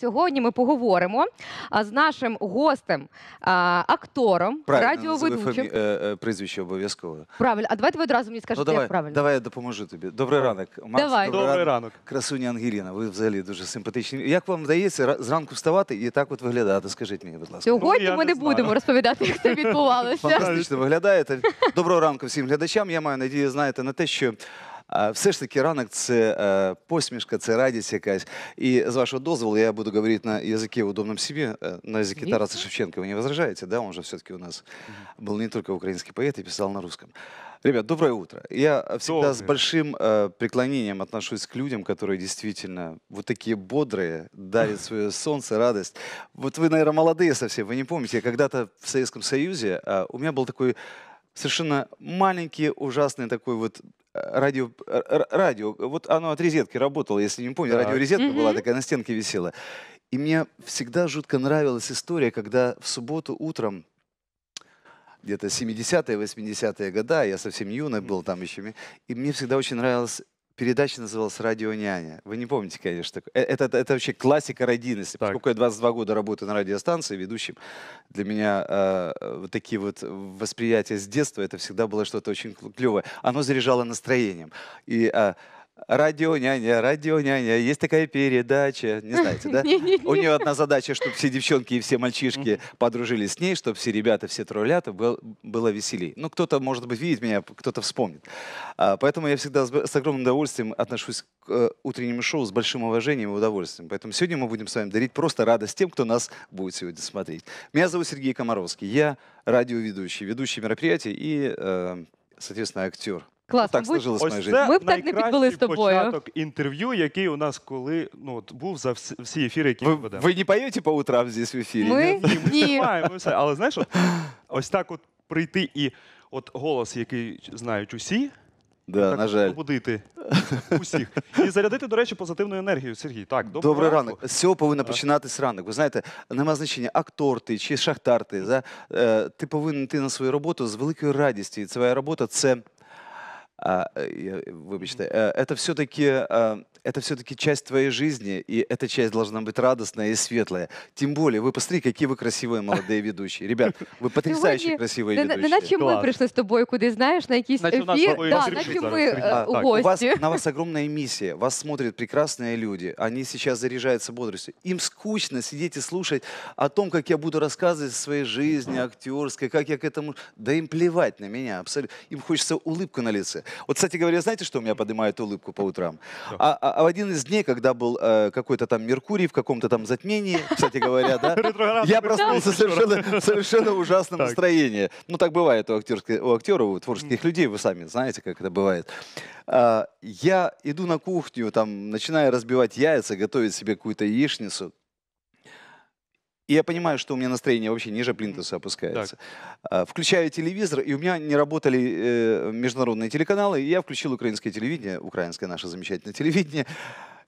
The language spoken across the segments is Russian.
Сьогодні ми поговоримо з нашим гостем, актором, Правильно, радіоведучим. е, е, прізвище обов'язково. Правильно, а давайте ви одразу мені Ну, скажете, давай, як правильно. давай я допоможу тобі. Добрий ранок. Макс, Давай. Добрий ранок. Красуня Ангеліна, ви взагалі дуже симпатичні. Як вам вдається ра- зранку вставати і так от виглядати? Скажіть мені, будь ласка. Сьогодні Ну, ми не не будемо розповідати, як це відбувалося. Фантастично виглядаєте. Доброго ранку всім глядачам. Я маю надію, знаєте, на те, що все ж таки ранок це е, посмішка, це радість якась. І з вашого дозволу я буду говорити на языке удобном себе, э, на языке Звісно. Тараса Шевченко. Вы не возражаете, да? Он же все-таки у нас был не только украинский поэт и писал на русском. Ребят, доброе утро. Я всегда с Доброе. большим э, преклонением отношусь к людям, которые действительно вот такие бодрые, дарят свое солнце, радость. Вот вы, наверное, молодые совсем, вы не помните, когда-то в Советском Союзе э, у меня был такой совершенно маленький, ужасный такой вот э, радио, э, радио. Вот оно от розетки работало, если не помните, Так. радиорезетка была Мгм. такая на стенке висела. И мне всегда жутко нравилась история, когда в субботу утром где-то 70-е, 80-е года, я совсем юный был там еще, и мне всегда очень нравилась передача называлась «Радио няня». Вы не помните, конечно. Это, это, это вообще классика родийности. Так. Поскольку я 22 года работаю на радиостанции ведущим, для меня э, вот такие вот восприятия с детства, это всегда было что-то очень клевое. Оно заряжало настроением. И э, «Радио няня», «Радио няня», есть такая передача, не знаете, да? Ні-ні-ні. У нее одна задача, чтобы все девчонки и все мальчишки подружились с ней, чтобы все ребята, все троллята был, было веселей. Ну, кто-то, может быть, видит меня, кто-то вспомнит. А, поэтому я всегда с, б- с огромным удовольствием отношусь к э, утреннему шоу с большим уважением и удовольствием. Поэтому сегодня мы будем с вами дарить просто радость тем, кто нас будет сегодня смотреть. Меня зовут Сергей Комаровский. Я радиоведущий, ведущий мероприятий и, э, соответственно, актер. Клас, так мабуть, сложилось в Ось моей це жизни. Ми б так не найкращий підвели з тобою. початок інтерв'ю, який у нас коли ну от був за всі, всі ефіри, які ми Вы, ведемо. вы не поете по утрам здесь в эфире? Ми нет? ні. Маємо все. Але знаєш, от, ось так от прийти і от голос, який знають усі, Да, так на жаль. побудити усіх. І зарядити, до речі, позитивною енергією. Сергій, так, доброго Добрий ранку. ранок. З цього повинно починатись ранок. Ви знаєте, нема значення, актор ти чи шахтар ти. Да? Е, ти повинен йти на свою роботу з великою радістю. І твоя робота це. А, е, я- вибачте, е, это все-таки э, это все-таки часть твоей жизни, и эта часть должна быть радостная и светлая. Тем более, вы посмотрите, какие вы красивые молодые ведущие. Ребят, вы потрясающие Сьогодні красивые Не, не ведущие. наче ми Клас. прийшли з тобою кудись, знаєш, на якийсь Наче у нас ефір. новий Да, Сергій наче зараз ми прийде. е, А, у Так, у вас, гості. на вас огромная миссия. Вас смотрят прекрасные люди. Они сейчас заряжаются бодростью. Им скучно сидеть и слушать о том, как я буду рассказывать о своей жизни актерской, как я к этому... Да им плевать на меня абсолютно. Им хочется улыбку на лице. Вот, кстати говоря, знаете, что у меня поднимает улыбку по утрам? А, а- а в один из дней, когда был э, какой-то там Меркурий в каком-то там затмении, кстати говоря, да, я проснулся совершенно, совершенно ужасном Так. настроении. Ну, так бывает у, актерской, у актеров, у творческих людей, вы сами знаете, как это бывает. А, я иду на кухню, там, начинаю разбивать яйца, готовить себе какую-то яичницу. И я понимаю, что у меня настроение вообще ниже плинтуса опускается. А, Включаю телевизор, и у меня не работали э, международные телеканалы, и я включил украинское телевидение, украинское наше замечательное телевидение.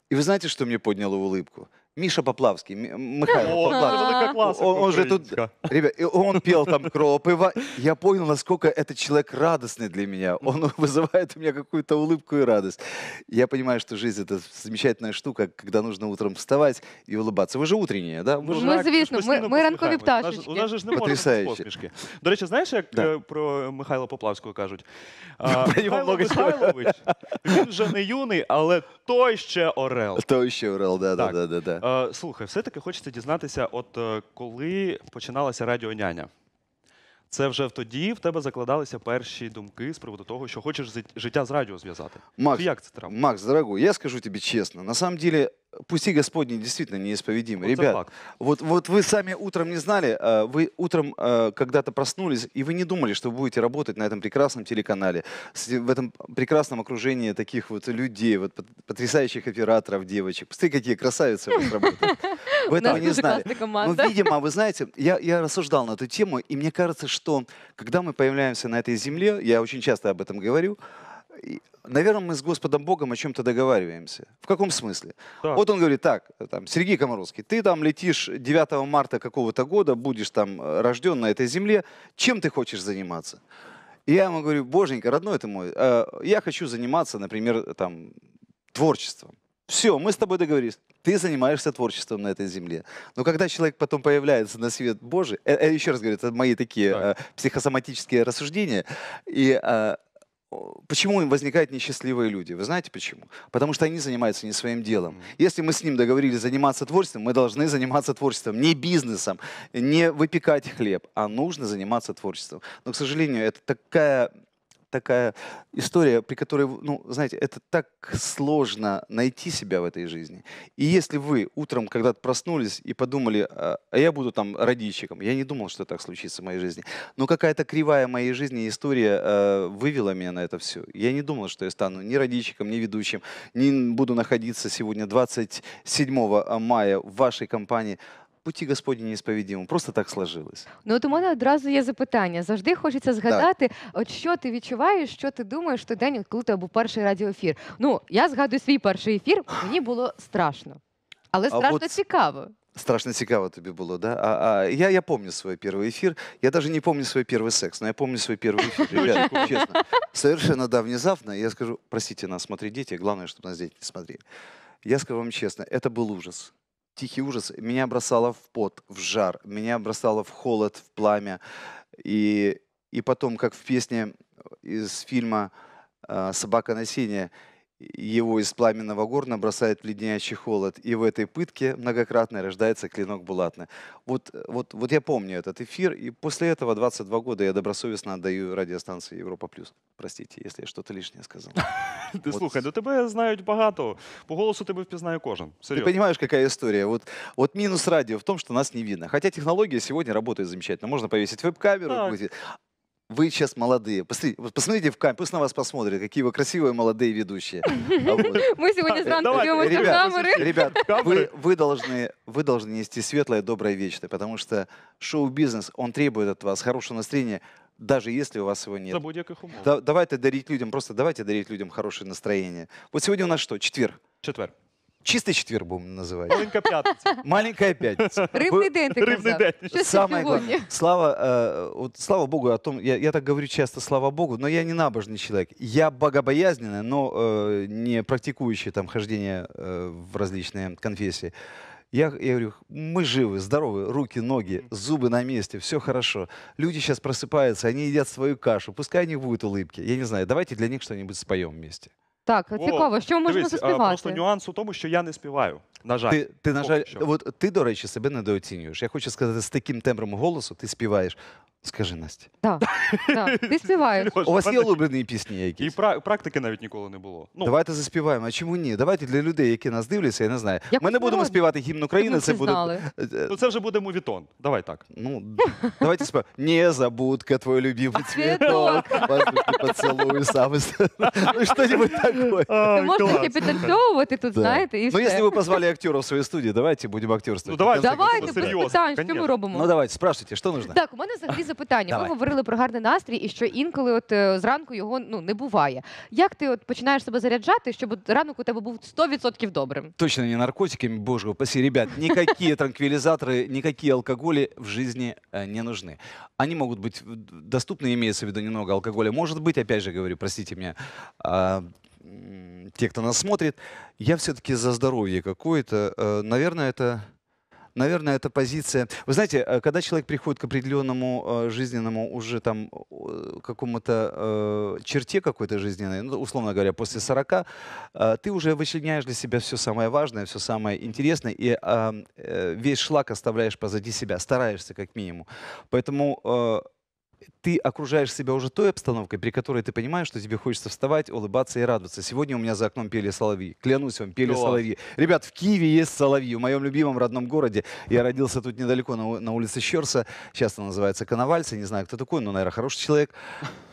И вы знаете, что мне подняло улыбку? Миша Поплавский, Ми- Михайло О, це Поплавский. велика класика Он- он же тут- українська. Ребят, и он пел там Кропыва. Я понял, насколько этот человек радостный для меня. Он вызывает у меня какую-то улыбку и радость. Я понимаю, что жизнь это замечательная штука, когда нужно утром вставать и улыбаться. Вы же утренние, да? Вы Ну, же- Ми, так, звісно, ж ми- постійно ми ранкові посміхаємось. У нас ж- пташечки. У нас же ж не може бути Потрясающе. посмішки. До речі, знаєш, як Да. е, про Михайла Поплавського кажуть? А, Про нього Михайло много чого. Михайлович, він вже не юний, але той ще орел. Кто еще урал? Да, да, Так. да, да, да. Е, Слухай, все-таки хочеться дізнатися, от е, коли починалася радіоняня. Це вже тоді в тебе закладалися перші думки з приводу того, що хочеш життя з радіо зв'язати. Макс, Чи як це треба? Макс, дорогой, я скажу тебе честно, на самом деле пути Господни действительно неисповедимы. От це Ребят. Вот, вот вы сами утром не знали, а, вы утром а, когда-то проснулись, и вы не думали, что вы будете работать на этом прекрасном телеканале, в этом прекрасном окружении таких вот людей, вот пот- потрясающих операторов, девочек. Посмотри, какие красавицы у вас работают. Вы этого не дуже знали. Но, видимо, вы знаете, я, я рассуждал на эту тему, и мне кажется, что когда мы появляемся на этой земле, я очень часто об этом говорю, наверное, мы с Господом Богом о чем-то договариваемся. В каком смысле? Так. Вот он говорит, так, там, Сергей Комаровский, ты там летишь 9 марта какого-то года, будешь там э, рожден на этой земле, чем ты хочешь заниматься? И я ему говорю, боженька, родной ты мой, э, я хочу заниматься, например, там, творчеством. Все, мы с тобой договорились. Ты занимаешься творчеством на этой земле. Но когда человек потом появляется на свет Божий, э, э, еще раз говорю, это мои такие Так. э, психосоматические рассуждения, и э, почему им возникают несчастливые люди? Вы знаете почему? Потому что они занимаются не своим делом. Если мы с ним договорились заниматься творчеством, мы должны заниматься творчеством, не бизнесом, не выпекать хлеб, а нужно заниматься творчеством. Но, к сожалению, это такая такая история, при которой, ну, знаете, это так сложно найти себя в этой жизни. И если вы утром когда-то проснулись и подумали, а а я буду там радищиком, я не думал, что так случится в моей жизни. Но какая-то кривая моей жизни история э, вывела меня на это все. Я не думал, что я стану ни радищиком, ни ведущим, не буду находиться сегодня 27 мая в вашей компании. Пути Господні неисповедимы. Просто так сложилось. Ну от у мене одразу є запитання. Завжди хочеться згадати, от що ти відчуваєш, що ти думаєш в той день, от коли у тебе був перший радіоефір. Ну, я згадую свій перший ефір, мені було страшно. Але А страшно от цікаво. Страшно цікаво тобі було, да? А, а, я, я помню свой первый эфир. Я даже не помню свой первый секс, но я помню свой первый эфир. Ребят, честно. Совершенно, да, внезапно. Я скажу, простите нас, смотри дети, главное, чтобы нас дети не смотрели. Я скажу вам честно, это был ужас. Тихий ужас. Меня бросало в пот, в жар. Меня бросало в холод, в пламя. И, и потом, как в песне из фильма а, «Собака на сене», его из пламенного горна бросает в леденящий холод, и в этой пытке многократно рождается клинок булатный. Вот, вот, вот я помню этот эфир, и после этого 22 года я добросовестно отдаю радиостанции Европа Плюс. Простите, если я что-то лишнее сказал. Ти От. слухай, ну тебе знають багато. По голосу тебе впізнає кожен. Ты Серйозно. понимаешь, какая история? Вот, вот минус радио в том, что нас не видно. Хотя технология сегодня работает замечательно. Можно повесить веб-камеру. Вы сейчас молодые. Посмотрите, посмотрите в камеру, пусть на вас посмотрят, какие вы красивые молодые ведущие. А Так, зранку давайте, дивимося в ребят, Камеры. вы, должны, вы должны нести светлое, доброе, вечное, потому что шоу-бизнес, он требует от вас хорошего настроения, даже если у вас его нет. За будь-яких умов. Да- давайте дарить людям, просто давайте дарить людям хорошее настроение. Вот сегодня у нас что? Четверг. Четвер. Чистый четверг будем называть. Маленька п'ятниця. Маленькая пятница. Ви- день Ривний казав. день. Самое сьогодні. главное, слава, э, вот, слава Богу о том, я, я так говорю часто, слава Богу, но я не набожный человек. Я богобоязненный, но э, не практикующий там хождение э, в различные конфессии. Я, я говорю, мы живы, здоровы, руки, ноги, зубы на месте, все хорошо. Люди сейчас просыпаются, они едят свою кашу, пускай у них будут улыбки. Я не знаю, давайте для них что-нибудь споем вместе. Так, О, цікаво, що ми можемо Дивись, а, просто заспівати? нюанс у тому, що я не співаю. На жаль. Ти, ти на поки жаль, що. от ти, до речі, себе недооцінюєш. Я хочу сказати, з таким тембром голосу ти співаєш. Скажи, Настя, Так, так, ти співаєш. Серйозно, у вас в є мене улюблені пісні І якісь? пра- практики навіть ніколи не було. Ну, Давайте заспіваємо. А чому ні? Давайте для людей, які нас дивляться, я не знаю. Якось Ми не будемо народно, співати гімн Щоб України, ми це буде. знали. е, е, ну це вже буде мувітон. Давай так. Ну, давайте співаємо. Незабудка, твой любимый цветок, воздушный поцелуй, самый... Ну, что-нибудь такое. Ти можеш таки підтанцьовувати тут, Да. знаєте, і Ну, все. если вы позвали актера в свою студию, давайте будем актерствовать. Ну, давай, В конце давай, Давайте, концов. без серйозно, питань, що ми конечно. робимо? Ну, давайте, спрашивайте, что нужно? Так, у мене взагалі запитання. Давай. Ми говорили про гарний настрій і що інколи от е, зранку його ну не буває. Як ти от починаєш себе заряджати, щоб от ранок у тебе був 100% добрим? Точно не наркотиками, боже упаси. Ребят, никакие транквилизаторы, никакие алкоголи в жизни э, не нужны. Они могут быть в- доступны, имеется в виду немного алкоголя. Может быть, опять же говорю, простите меня, а, м, те, кто нас смотрит, я все-таки за здоровье какое-то. Э, Наверное, это... Наверное, это позиция. Вы знаете, э, когда человек приходит к определенному э, жизненному уже там какому-то э, черте какой-то жизненной, ну, условно говоря, после 40, э, ты уже вычленяешь для себя все самое важное, все самое интересное, и э, весь шлак оставляешь позади себя, стараешься как минимум. Поэтому ты окружаешь себя уже той обстановкой, при которой ты понимаешь, что тебе хочется вставать, улыбаться и радоваться. Сегодня у меня за окном пели соловьи. Клянусь вам, пели Класс. соловьи. Ребят, в Киеве есть соловьи. В моем любимом родном городе. Я родился тут недалеко, на, на улице Щерса. Часто называется Коновальцы. Не знаю, кто такой, но, наверное, хороший человек.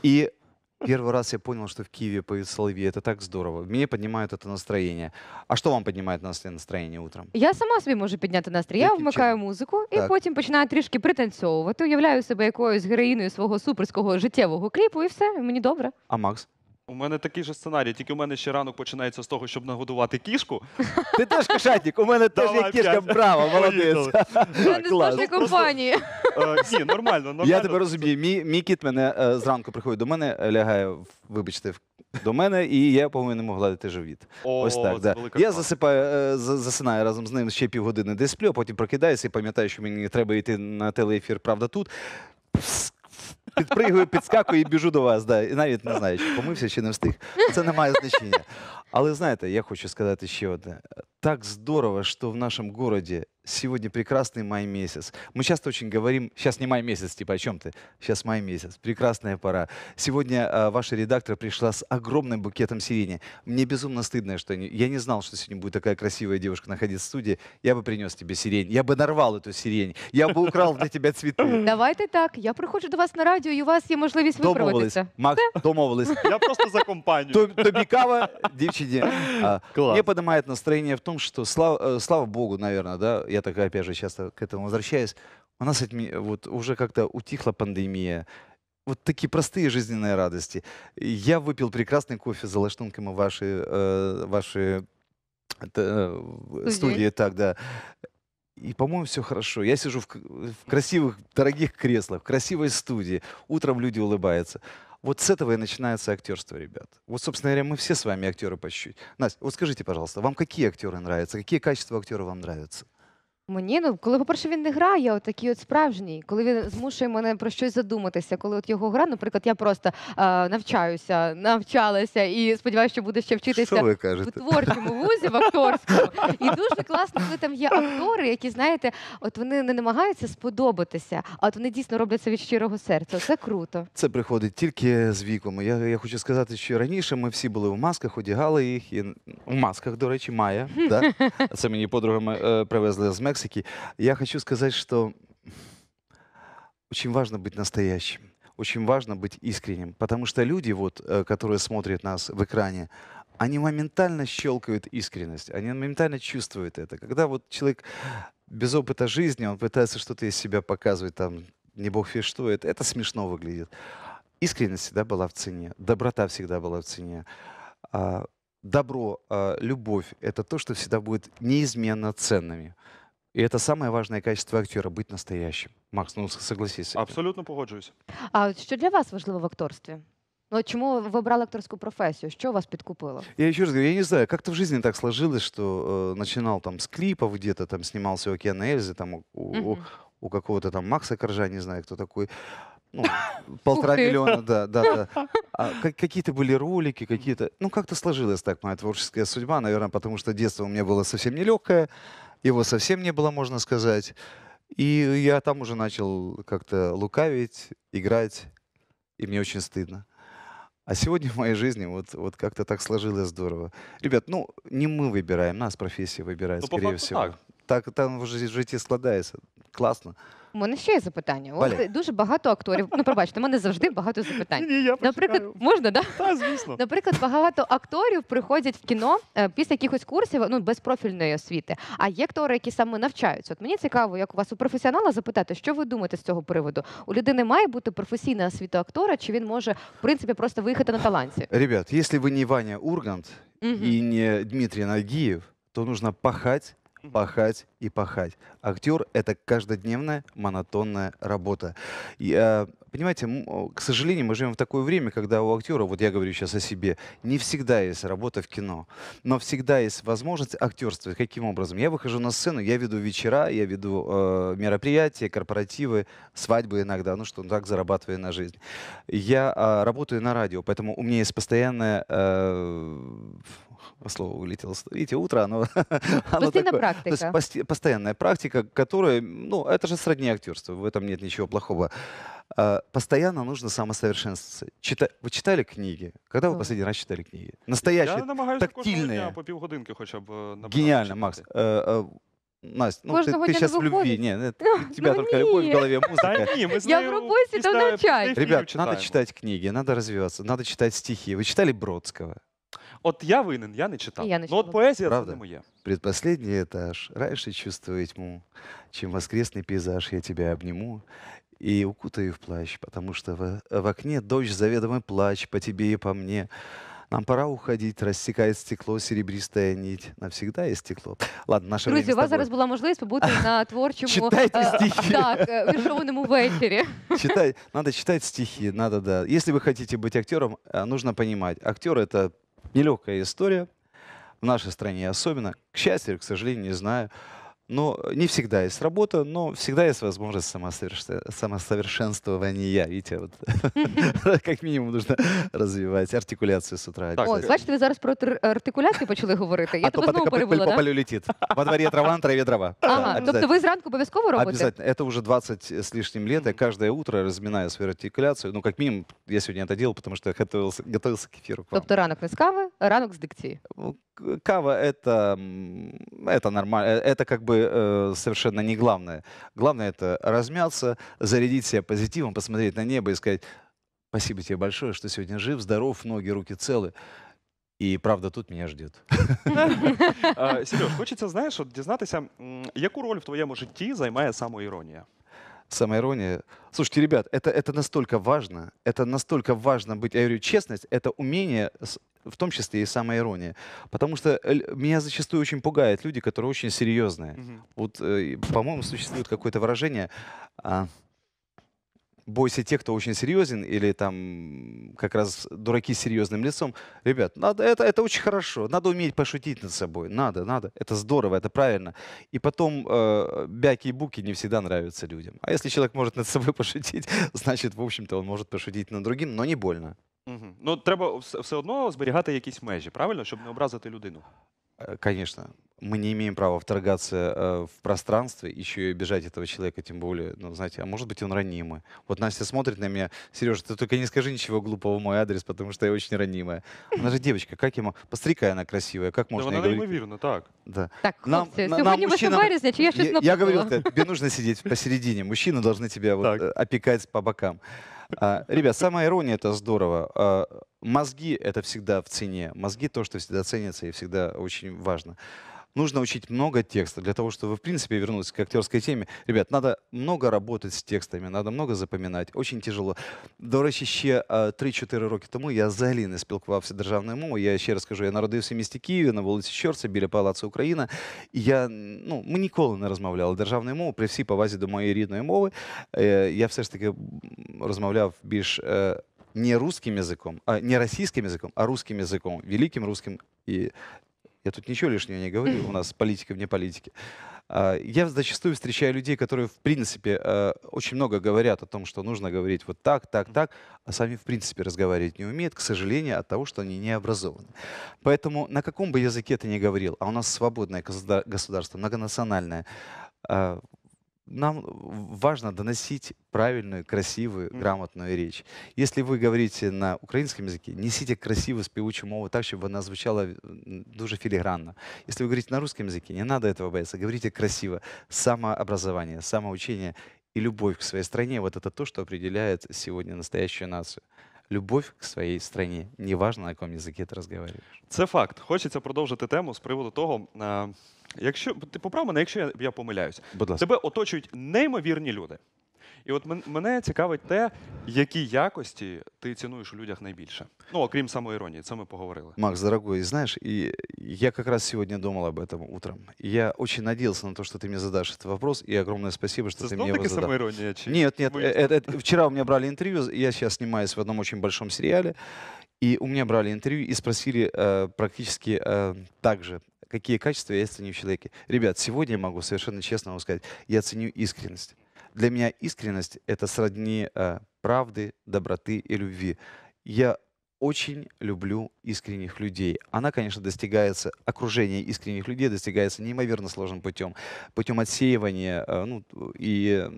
И первый раз я понял, что в Киеве поют соловьи. Это так здорово. Мне поднимает это настроение. А что вам поднимает нас- настроение утром? Я сама собі можу підняти настрій. Я Яким вмикаю чином? музику і Так. потім починаю трішки пританцьовувати. Уявляю себе якоюсь героїною свого суперського життєвого кліпу, і все, і мені добре. А Макс? У мене такий же сценарій, тільки у мене ще ранок починається з того, щоб нагодувати кішку. Ти теж кошатник, у мене теж Давай, є кішка, п'ять. браво, молодець. Поїхали. Я не з клас. нашої компанії. Е, Ні, нормально, нормально. Я тебе розумію. Мій, мій кіт мене е, зранку приходить до мене, е, лягає, в- вибачте, в, до мене, і я повинен йому гладити живіт. О, Ось так. це Да. велика Я засипаю, е, за- засинаю разом з ним ще півгодини, де сплю, а потім прокидаюся і пам'ятаю, що мені треба йти на телеефір, правда, тут. Пс, Підпригую, підскакую і біжу до вас. Да. І навіть не знаю, чи помився, чи не встиг. Це не має значення. Але знаєте, я хочу сказати ще одне. Так здорово, что в нашем городе сегодня прекрасный май месяц. Мы часто очень говорим, сейчас не май месяц, типа о чем ты? Сейчас май месяц, прекрасная пора. Сегодня а, ваша редактор пришла с огромным букетом сирени. Мне безумно стыдно, что они- я не знал, что сегодня будет такая красивая девушка находиться в студии. Я бы принес тебе сирень, я бы нарвал эту сирень, я бы украл для тебя цветы. Давайте так. Я приходжу до вас на радіо, і у вас є можливість Домовились. виправитися. Макс, домовились. Я просто за компанію. То- Тобі кава, дівчині. А, Класс. Мне поднимает настроение в том, что слава, э, слава богу, наверное, да, я так опять же часто к этому возвращаюсь, у нас вот уже как-то утихла пандемия, вот такие простые жизненные радости. Я выпил прекрасный кофе за лаштунками вашей, э, вашей э, Студии. студии, так, да. И, по-моему, все хорошо. Я сижу в, в красивых, дорогих креслах, в красивой студии. Утром люди улыбаются. Вот с этого и начинается актерство, ребят. Вот, собственно говоря, мы все с вами актеры по чуть-чуть. Настя, вот скажите, пожалуйста, вам какие актеры нравятся? Какие качества актера вам нравятся? Мені ну, коли, по-перше, він не грає, от такий от справжній, коли він змушує мене про щось задуматися, коли от його гра, наприклад, я просто е, навчаюся, навчалася і сподіваюся, що буду ще вчитися. В творчому вузі, в акторському. І дуже класно, коли там є актори, які, знаєте, от вони не намагаються сподобатися, а от вони дійсно роблять це від щирого серця. Це круто. Це приходить тільки з віком. Я, я хочу сказати, що раніше ми всі були в масках, одягали їх. І в масках, до речі, Майя. Да? Це мені подруга е, привезли з Мексики. Я хочу сказати, що очень важно быть настоящим. Очень важно быть искренним. Потому что люди, вот, э, которые смотрят нас в экране, они моментально щелкают искренность. Они моментально чувствуют это. Когда вот человек без опыта жизни, он пытается что-то из себя показывать, там, не бог весь что, это, это смешно выглядит. Искренность всегда была в цене, доброта всегда была в цене. А, добро, а, любовь — это то, что всегда будет неизменно ценными. И это самое важное качество актера — быть настоящим. Макс, ну с- согласись с этим. Абсолютно погоджуюсь. А от що для вас важливо в акторстві? Ну, от чому ви обрали акторську професію? Що вас підкупило? Я еще раз говорю, я не знаю, как-то в жизни так сложилось, что э, начинал там с клипов где-то, там снимался у Океана Эльзы, там у, у- у- Мгм. у какого-то там Макса Коржа, не знаю, кто такой. Ну, полтора ты. миллиона, да, да, да. А ка- какие-то были ролики, какие-то... Ну, как-то сложилась так моя творческая судьба, наверное, потому что детство у меня было совсем нелегкое, его совсем не было, можно сказать. И я там уже начал как-то лукавить, играть, и мне очень стыдно. А сегодня в моей жизни вот, вот как-то так сложилось здорово. Ребят, ну, не мы выбираем, нас профессия выбирает, Ну, по скорее факту всего. так. Так, там в жи- в житті складається. Класно. У мене ще є запитання. От Валя. дуже багато акторів. Ну, пробачте, у мене завжди багато запитань. Ні, я Наприклад, можна, да? Та, звісно. Наприклад, багато акторів приходять в кіно е, після якихось курсів ну, без профільної освіти. А є актори, які саме навчаються. От мені цікаво, як у вас у професіонала запитати, що ви думаєте з цього приводу? У людини має бути професійна освіта актора, чи він може в принципі просто виїхати на таланті? Ребят, если вы не Ваня Ургант Мгм. и не Дмитрий Нагиев, то нужно пахать, Мгм. Пахать и пахать. Актер — это каждодневная монотонная работа. И, э, понимаете, к сожалению, мы живем в такое время, когда у актера, вот я говорю сейчас о себе, не всегда есть работа в кино, но всегда есть возможность актерствовать. Каким образом? Я выхожу на сцену, я веду вечера, я веду э, мероприятия, корпоративы, свадьбы иногда, ну что, так зарабатываю на жизнь. Я а, работаю на радио, поэтому у меня есть постоянное э, слово вылетело. Видите, утро, оно, оно Постійна такое. То есть практика. пости- постоянная практика, которая, ну, это же сродни актерству, в этом нет ничего плохого. А, Постоянно нужно самосовершенствоваться. Чита- Вы читали книги? Когда вы Да. последний раз читали книги? Я Настоящие, намагаюся кожного дня тактильные. по півгодинки хоча б е, набирати Гениально, читати. Макс. Э, э, Настя, ну ты, Каждого ты дня сейчас в не любви. выходит. Не, нет, у тебя Ну только любовь в не. голове, музыка. Та ні, ми з Я в нею роботі, то після- навчаюсь. після ефірів Ребят, читаємо. надо читать книги, надо развиваться, надо читать стихи. Вы читали Бродского? От я винен, я не читав. І я не ну от читала. поезія Правда? це не моє. Предпоследний этаж. Раньше чувствую тьму, чем воскресный пейзаж я тебя обниму и укутаю в плащ, потому что в, в окне дождь заведомый плач по тебе и по мне. Нам пора уходить, рассекает стекло серебристая нить. Навсегда есть стекло. Ладно, наше Друзі, у время вас с тобой. зараз була можливість побути на творчому Читайте е, стихи. так, е, віршованому вечорі. Читай, надо читать стихи, надо, да. Если вы хотите быть актером, э, нужно понимать, актер это нелегкая история, в нашей стране особенно, к счастью к сожалению, не знаю. Но не всегда есть работа, но всегда есть возможность самосоверш- самосовершенствования. Видите, вот как минимум нужно развивать артикуляцию с утра. Так, О, обязательно. бачите, ви зараз про тр- артикуляцію почали говорити. Я а то тебе знову потом пыль перебула, по да? полю летит. Во дворе трава, на траве дрова. Да, Ага, тобто обязательно. ви зранку обов'язково робите? Обязательно. Это уже 20 с лишним лет. Я каждое утро разминаю свою артикуляцию. Ну, как минимум, я сегодня это делал, потому что я готовился, готовился к эфиру. к вам. Тобто ранок не з кави, а ранок з дикції. Ну, к- Кава это, м, это нормально. Э, Это как бы э, совершенно не главное. Главное это размяться, зарядить себя позитивом, посмотреть на небо и сказать спасибо тебе большое, что сегодня жив, здоров, ноги, руки целы. И правда тут меня ждет. Е, Сереж, хочеться, знаєш, от дізнатися, м, яку роль в твоєму житті займає самоіронія? Самоирония. Слушайте, ребят, это, это настолько важно. Это настолько важно быть. Я говорю, честность — это умение, в том числе и самоирония. Потому что меня зачастую очень пугают люди, которые очень серьезные. Мгм. Вот, э, по-моему, существует какое-то выражение а, «бойся тех, кто очень серьезен» или там как раз «дураки с серьезным лицом». Ребят, надо, это, это очень хорошо. Надо уметь пошутить над собой. Надо, надо. Это здорово, это правильно. И потом э, бяки и буки не всегда нравятся людям. А если человек может над собой пошутить, значит, в общем-то, он может пошутить над другим, но не больно. Мгм. Ну, треба все, все одно зберігати якісь межі, правильно, щоб не образити людину. Э, Конечно, мы не имеем права вторгаться э, в пространство, еще и обижать этого человека, тем более, ну, знаете, а может быть, он ранимый. Вот Настя смотрит на меня, Сережа, ты только не скажи ничего глупого в мой адрес, потому что я очень ранимая. Она же девочка, как ему? Посмотри, какая она красивая, как Та можно вона ей говорить? неймовірно, так. Да. Так, Нам- хлопці, на- нам, сьогодні 8 мужчинам- березня, чи я щось Я, я напутала? говорил, что тебе нужно сидеть посередине. Мужчины должны тебя вот, Так. э, опекать по бокам. А, ребят, самая ирония это здорово. А, мозги это всегда в цене. Мозги то, что всегда ценится и всегда очень важно. Нужно учить много текста для того, чтобы, в принципе, вернуться к актерской теме. Ребят, надо много работать с текстами, надо много запоминать. Очень тяжело. До речі, ще а, 3-4 роки тому я взагалі не спілкувався державною мовою. Я ще раз кажу, я народився в місті Києві на вулиці Щорця біля Палацу Україна. І я, ну, ми ніколи не розмовляли державною мовою при всій повазі до моєї рідної мови. Е, я все ж таки м, розмовляв більш е, не русским язиком, а не російським язиком, а русским язиком, великим русским. І я тут ничего лишнего не говорю, у нас политика вне политики. А, Я зачастую встречаю людей, которые, в принципе, э, очень много говорят о том, что нужно говорить вот так, так, так, а сами, в принципе, разговаривать не умеют, к сожалению, от того, что они не образованы. Поэтому на каком бы языке ты ни говорил, а у нас свободное государ- государство, многонациональное, а, нам важно доносить правильную, красивую, грамотную речь. Если вы говорите на украинском языке, несите красивую спевучую мову так, чтобы она звучала м, дуже филигранно. Если вы говорите на русском языке, не надо этого бояться, говорите красиво. Самообразование, самоучение и любовь к своей стране – вот это то, что определяет сегодня настоящую нацию. Любовь к своей стране, неважно, на якому язикі ти розмовляєш. Це факт. Хочеться продовжити тему з приводу того, якщо ти поправ мене, якщо я, я помиляюсь, Будь ласка. тебе оточують неймовірні люди. І от мен- мене цікавить те, які якості ти цінуєш у людях найбільше. Ну, окрім самоіронії, це ми поговорили. Макс, дорогой, знаешь, и я как раз сегодня думал об этом утром. И Я очень надеялся на то, что ты мне задашь этот вопрос, и огромное спасибо, что Це ты знов мне его таки задал. самоіронія? Чи... Нет, нет, вы- э, это- это- вчера у меня брали интервью, я сейчас снимаюсь в одном очень большом сериале, и у меня брали интервью и спросили э, практически э, так же, какие качества я ценю в человеке. Ребят, сегодня я могу совершенно честно вам сказать, я ценю искренность. Для меня искренность — это сродни э, правды, доброты и любви. Я очень люблю искренних людей. Она, конечно, достигается, окружение искренних людей достигается неимоверно сложным путем. Путем отсеивания э, ну, и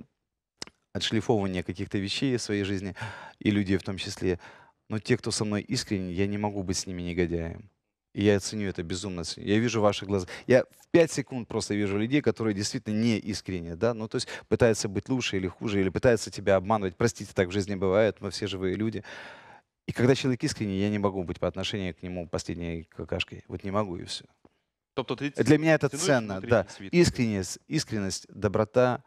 отшлифовывания каких-то вещей в своей жизни, и людей в том числе. Но те, кто со мной искренне, я не могу быть с ними негодяем. И я ценю это безумно. ценю. Я вижу ваши глаза. Я в пять секунд просто вижу людей, которые действительно не искренне, да, ну то есть пытаются быть лучше или хуже, или пытаются тебя обманывать. Простите, так в жизни бывает, мы все живые люди. И когда человек искренний, я не могу быть по отношению к нему последней какашкой. Вот не могу и все. Тобто ти Для меня это цінуєш ценно, внутрішній да. світ. Искренность, искренность, доброта,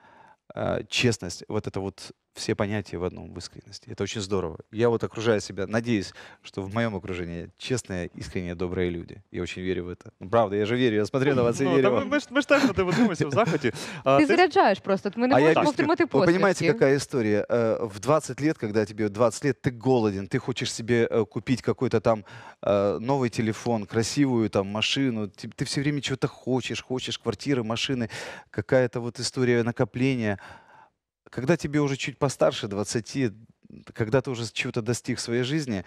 э, честность. Вот это вот все понятия в одном, в искренности. Это очень здорово. Я вот окружаю себя, надеюсь, что в моем окружении честные, искренние, добрые люди. Я очень верю в это. Ну, правда, я же верю, я смотрю на вас и Ну, верю та вам. ми, ми, ж, ми ж теж на тебе дивимося в захваті. А, Ти ти- заряджаєш просто. От Ми не А я можемо объясню. втримати Вы посмішки. понимаете, какая история? Э, В 20 лет, когда тебе 20 лет, ты голоден, ты хочешь себе э, купить какой-то там э, новый телефон, красивую там машину, ты, ты все время чего-то хочешь, хочешь квартиры, машины, какая-то вот история накопления. когда тебе уже чуть постарше 20, когда ты уже чего-то достиг в своей жизни,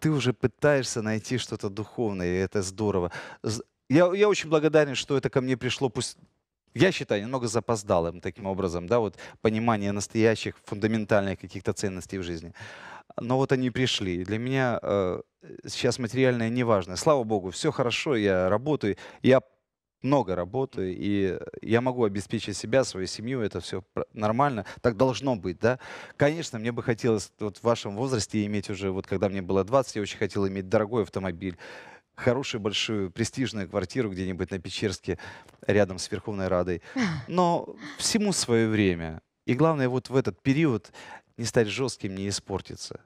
ты уже пытаешься найти что-то духовное, и это здорово. Я, я очень благодарен, что это ко мне пришло, пусть я считаю, немного запоздалым таким образом, да, вот понимание настоящих, фундаментальных каких-то ценностей в жизни. Но вот они пришли. Для меня э, сейчас материальное не важно. Слава богу, все хорошо, я работаю, я много работаю, и я могу обеспечить себя, свою семью, это все нормально, так должно быть, да. Конечно, мне бы хотелось вот в вашем возрасте иметь уже, вот когда мне было 20, я очень хотел иметь дорогой автомобиль, хорошую, большую, престижную квартиру где-нибудь на Печерске, рядом с Верховной Радой. Но всему свое время. И главное, вот в этот период не стать жестким, не испортиться.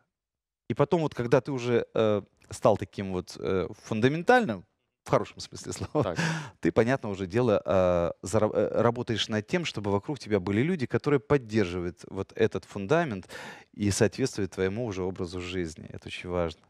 И потом вот, когда ты уже э, стал таким вот э, фундаментальным, в хорошем смысле слова, Так. ты, понятно, уже дело э, зара- э, работаешь над тем, чтобы вокруг тебя были люди, которые поддерживают вот этот фундамент и соответствуют твоему уже образу жизни. Это очень важно.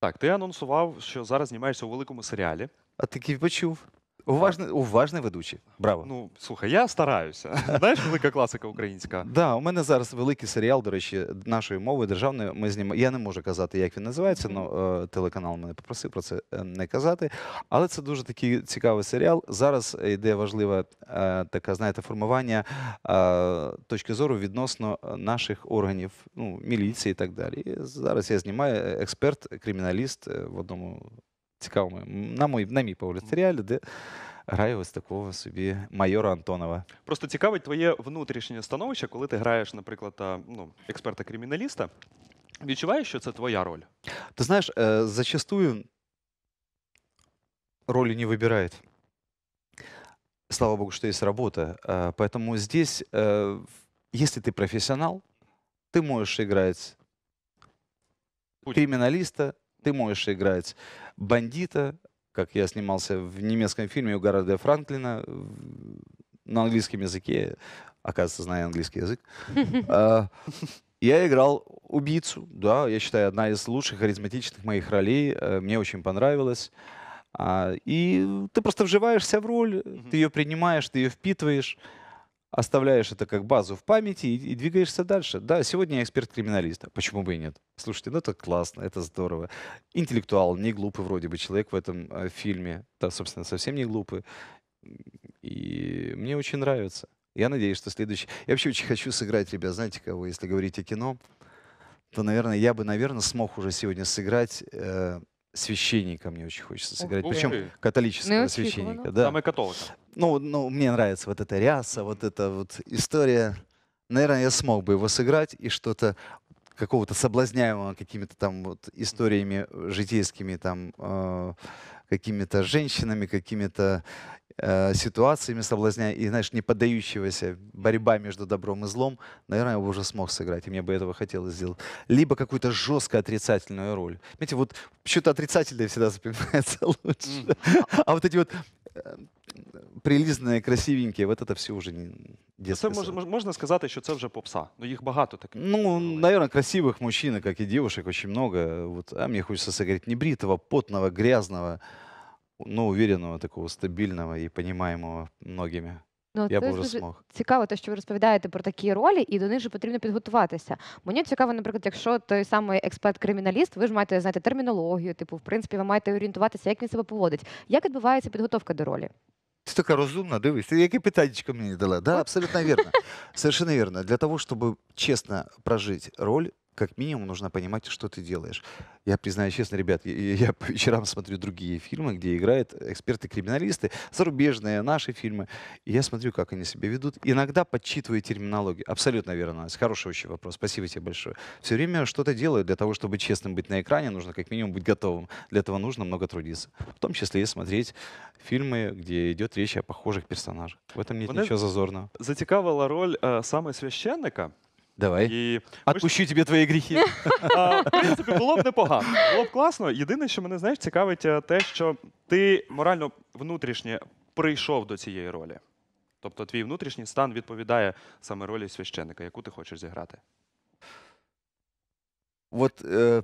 Так, ти анонсував, що зараз знімаєшся у великому серіалі. А ти почув? Уважний, уважний ведучий. Браво. Ну, слухай, я стараюся. Знаєш, велика класика українська. Да, у мене зараз великий серіал, до речі, нашої мови державної. Ми знімаємо. Я не можу казати, як він називається, але телеканал мене попросив про це е, не казати. Але це дуже такий цікавий серіал. Зараз йде важливе е, таке, знаєте, формування е, точки зору відносно наших органів, ну, міліції і так далі. І зараз я знімаю е, експерт, криміналіст е, в одному цікавому, м, на мій, на мій погляд, серіалі, де граю ось такого собі майора Антонова. Просто цікавить твоє внутрішнє становище, коли ти граєш, наприклад, а, ну, експерта-криміналіста. Відчуваєш, що це твоя роль? Ты знаешь, э, зачастую роли не выбирает. Слава богу, что есть работа. Э, Поэтому здесь, э, в- если ты профессионал, ты можешь играть Путь. криминалиста, ты можешь играть бандита, как я снимался в немецком фильме у Гарольда Франклина на английском языке, оказывается, знаю английский язык. А, Я играл убийцу, да, я считаю, одна из лучших харизматичных моих ролей. э, Мне очень понравилось. А, И ты просто вживаешься в роль, ты ее принимаешь, ты ее впитываешь, оставляешь это как базу в памяти и, и двигаешься дальше. Да, сегодня я эксперт-криминалист. Почему бы и нет? Слушайте, ну это классно, это здорово. Интеллектуал, не глупый вроде бы человек в этом э, фильме. Да, собственно, совсем не глупый. И мне очень нравится. Я надеюсь, что следующий... Я вообще очень хочу сыграть, ребят, знаете кого, если говорить о кино, то, наверное, я бы, наверное, смог уже сегодня сыграть э, священника, мне очень хочется сыграть. Ух Причем ты. католического Неочікувано. священника. Да. Саме католика. Ну, ну, мне нравится вот эта ряса, вот эта вот история. Наверное, я смог бы его сыграть и что-то какого-то соблазняемого какими-то там вот историями житейскими, там, э, какими-то женщинами, какими-то э, ситуациями соблазняя, и, знаешь, не поддающегося борьба между добром и злом, наверное, я бы уже смог сыграть, и мне бы этого хотелось сделать. Либо какую-то жестко отрицательную роль. Знаете, вот что-то отрицательное всегда запоминается лучше. А вот эти вот э, прилизанные, красивенькие, вот это все уже не Це детское. мож, сад. мож- можна сказати, що це вже попса. Ну їх багато таких. Ну, наверное, красивых мужчин, как и девушек, очень много. Вот, а мне хочется сыграть небритого, потного, грязного, но уверенного, такого стабильного и понимаемого многими. Ну, Я це уже дуже смог. цікаво, те, що ви розповідаєте про такі ролі, і до них же потрібно підготуватися. Мені цікаво, наприклад, якщо той самий експерт-криміналіст, ви ж маєте знати термінологію, типу, в принципі, ви маєте орієнтуватися, як він себе поводить. Як відбувається підготовка до ролі? Ти така розумна, дивись, ти яке питанечко мені дала. Да, абсолютно верно. Совершенно верно. Для того, чтобы честно прожить роль, как минимум нужно понимать, что ты делаешь. Я признаю честно, ребят, я, я по вечерам смотрю другие фильмы, где играют эксперты-криминалисты, зарубежные, наши фильмы, и я смотрю, как они себя ведут. Иногда подсчитываю терминологию. Абсолютно верно, Настя. Хороший очень вопрос. Спасибо тебе большое. Все время что-то делаю для того, чтобы честным быть на экране, нужно как минимум быть готовым. Для этого нужно много трудиться. В том числе и смотреть фильмы, где идет речь о похожих персонажах. В этом нет Мене- ничего зазорного. Зацікавила роль е, саме священника. Давай. І Отпущу тебе твои грехи. А, в принципі, було б непогано. Було б класно. Єдине, що мене знаєш, цікавить е, те, що ти морально внутрішнє прийшов до цієї ролі. Тобто твій внутрішній стан відповідає саме ролі священника, яку ти хочеш зіграти. Вот, э,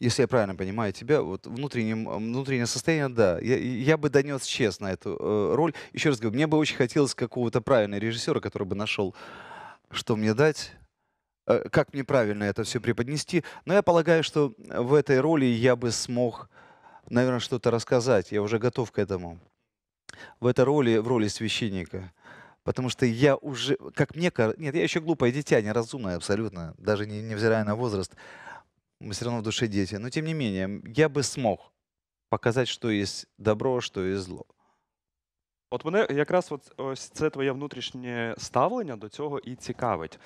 если я правильно понимаю тебя, вот внутреннем, внутреннее состояние, да, я, я бы донес честно эту э, роль. Еще раз говорю, мне бы очень хотелось какого-то правильного режиссера, который бы нашел, что мне дать, э, как мне правильно это все преподнести. Но я полагаю, что в этой роли я бы смог, наверное, что-то рассказать. Я уже готов к этому. В этой роли, в роли священника. Потому что я уже, как мне кажется, нет, я еще глупое дитя, неразумное абсолютно, даже не, невзирая на возраст. Мы все равно в душе дети. Но тем не менее, я бы смог показать, что есть добро, что есть зло. От мене якраз от ось це твоє внутрішнє ставлення до цього і цікавить.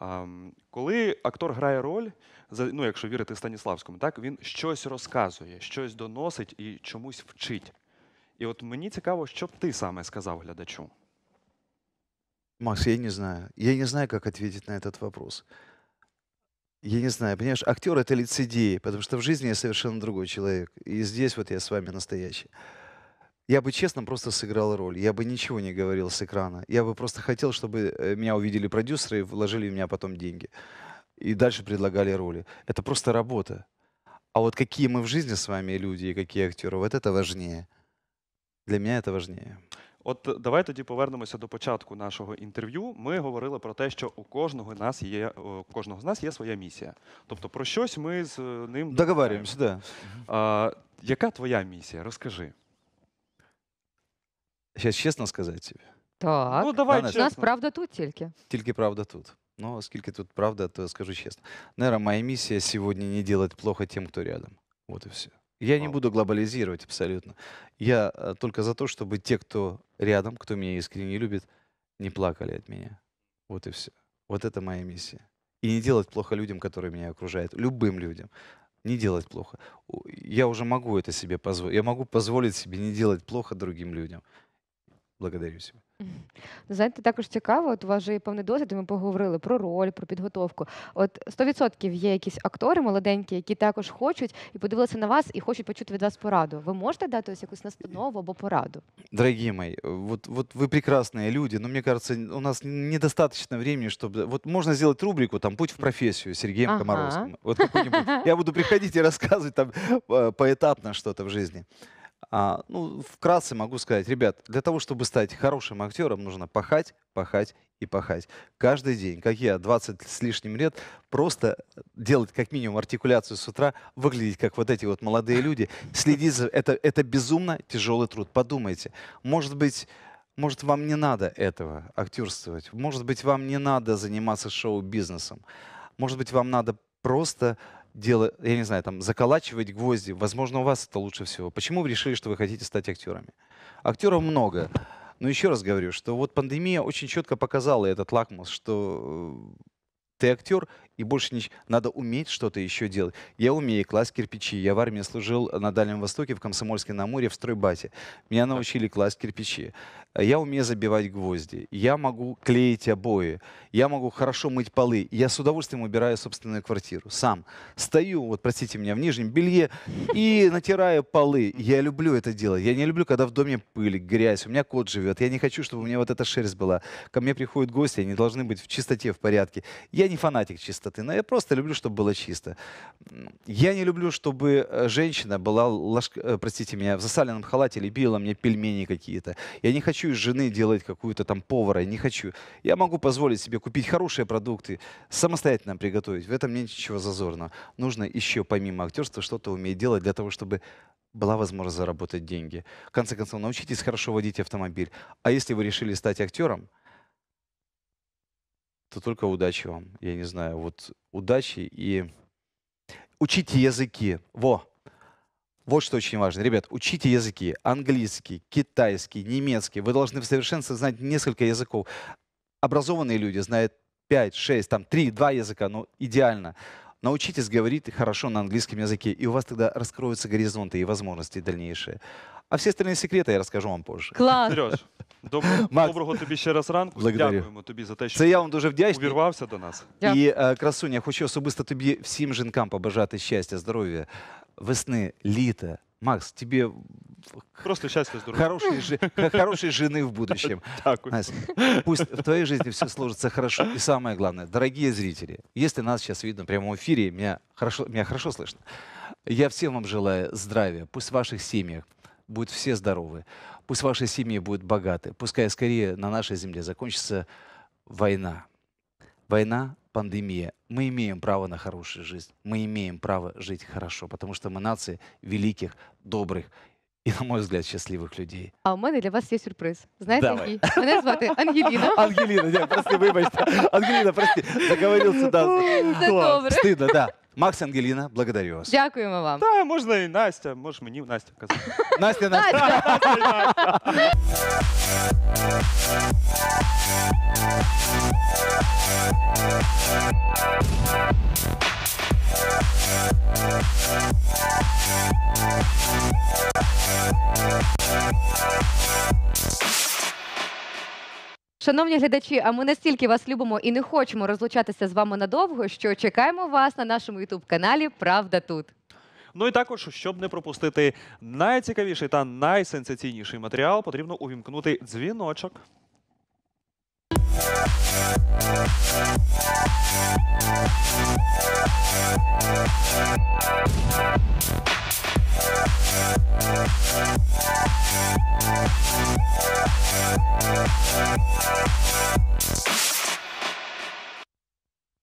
Ам, коли актор грає роль, ну якщо вірити Станіславському, так він щось розказує, щось доносить і чомусь вчить. І от мені цікаво, що б ти саме сказав глядачу. Макс, я не знаю. Я не знаю, как ответить на этот вопрос. Я не знаю. Понимаешь, актер это лицедей, потому что в жизни я совершенно другой человек. И здесь вот я с вами настоящий. Я бы честно просто сыграл роль. Я бы ничего не говорил с экрана. Я бы просто хотел, чтобы э, меня увидели продюсеры и вложили в меня потом деньги. И дальше предлагали роли. Это просто работа. А вот какие мы в жизни с вами люди и какие актеры, вот это важнее. Для меня это важнее. От давай тоді повернемося до початку нашого інтерв'ю. Ми говорили про те, що у кожного нас є у кожного з нас є своя місія. Тобто про щось ми з е, ним Договариваемся, да. А, яка твоя місія? Розкажи. Сейчас честно сказать тебе. Так. Ну давай Ладно, У нас чесно. правда тут тільки. Тільки правда тут. Но оскільки тут правда, то скажу честно. Наверное, моя миссия сегодня не делать плохо тем, кто рядом. Вот и все. Я не Вау. буду глобализировать абсолютно. Я э, только за то, чтобы те, кто рядом, кто меня искренне любит, не плакали от меня. Вот и все. Вот это моя миссия. И не делать плохо людям, которые меня окружают. Любым людям. Не делать плохо. У- Я уже могу это себе позволить. Я могу позволить себе не делать плохо другим людям. Благодарю себя. Знаєте, також цікаво, от у вас же є певний досвід, і ми поговорили про роль, про підготовку. От 100% є якісь актори молоденькі, які також хочуть і подивилися на вас і хочуть почути від вас пораду. Ви можете дати ось якусь настанову або пораду? Дорогие мои, э, вот, вот вы прекрасные люди, но мне кажется, н- у нас н- недостаточно времени, чтобы... Вот можно сделать рубрику, там, «Путь в профессию» с Сергеем Ага. Комаровским. Вот какой-нибудь. Я буду приходить и рассказывать там э, поэтапно что-то в жизни. А, ну, вкратце могу сказать, ребят, для того, чтобы стать хорошим актером, нужно пахать, пахать и пахать. Каждый день, как я, 20 с лишним лет, просто делать как минимум артикуляцию с утра, выглядеть как вот эти вот молодые люди, следить за... Это, это безумно тяжелый труд. Подумайте. Может быть, может, вам не надо этого актерствовать. Может быть, вам не надо заниматься шоу-бизнесом. Может быть, вам надо просто делать, я не знаю, там, заколачивать гвозди. Возможно, у вас это лучше всего. Почему вы решили, что вы хотите стать актерами? Актеров много. Но еще раз говорю, что вот пандемия очень четко показала этот лакмус, что э, ты актер, и больше не... Надо уметь что-то еще делать. Я умею класть кирпичи. Я в армии служил на Дальнем Востоке, в Комсомольске на Амуре, в стройбате. Меня научили класть кирпичи. Я умею забивать гвозди. Я могу клеить обои. Я могу хорошо мыть полы. Я с удовольствием убираю собственную квартиру. Сам. Стою, вот простите меня, в нижнем белье и натираю полы. Я люблю это делать. Я не люблю, когда в доме пыль, грязь. У меня кот живет. Я не хочу, чтобы у меня вот эта шерсть была. Ко мне приходят гости, они должны быть в чистоте, в порядке. Я не фанатик чистоты, но я просто люблю, чтобы было чисто. Я не люблю, чтобы э, женщина была, ложк- э, простите меня, в засаленном халате лепила мне пельмени какие-то. Я не хочу из жены делать какую-то там повара, не хочу. Я могу позволить себе купить хорошие продукты, самостоятельно приготовить. В этом нет ничего зазорного. Нужно еще помимо актерства что-то уметь делать для того, чтобы была возможность заработать деньги. В конце концов, научитесь хорошо водить автомобиль. А если вы решили стать актером, то только удачи вам. Я не знаю, вот удачи и учите языки. Во! Вот что очень важно. Ребят, учите языки. Английский, китайский, немецкий. Вы должны в совершенстве знать несколько языков. Образованные люди знают 5, 6, там 3, 2 языка, ну идеально Научитесь говорить хорошо на английском языке, и у вас тогда раскроются горизонты и возможности дальнейшие. А все остальные секреты я расскажу вам позже. Клас. Сереж, добро- Макс, доброго тобі ще раз ранку. благодарю. Дякуємо тобі за те, що Це я вам дуже вдячний. увірвався до нас. Дякую. І е, красуня, хочу особисто тобі всім жінкам побажати щастя, здоров'я, весни, літа. Макс, тебе Просто щастя, здоров'я. хорошей, х- хорошей жены в будущем. Настя, пусть в твоей жизни все сложится хорошо. И самое главное, дорогие зрители, если нас сейчас видно в прямом эфире, меня хорошо, меня хорошо слышно, я всем вам желаю здравия. Пусть в ваших семьях будут все здоровы. Пусть ваши семьи будут богаты. Пускай скорее на нашей земле закончится война. Война, пандемия. Мы имеем право на хорошую жизнь. Мы имеем право жить хорошо, потому что мы нация великих, добрых и, на мой взгляд, счастливых людей. А у мене для вас є сюрприз. Знаєте, Давай. який? Мене звати Ангеліна. Ангелина, нет, прости, выбачьте. Ангелина, прости, заговорился, да. Це добре. Стыдно, да. Макс, Ангелина, благодарю вас. Дякуємо вам. Та можна і Настя, можеш мені Настя казати. Настя, Настя. Настя! Шановні глядачі, а ми настільки вас любимо і не хочемо розлучатися з вами надовго, що чекаємо вас на нашому ютуб-каналі Правда тут. Ну і також, щоб не пропустити найцікавіший та найсенсаційніший матеріал, потрібно увімкнути дзвіночок. We'll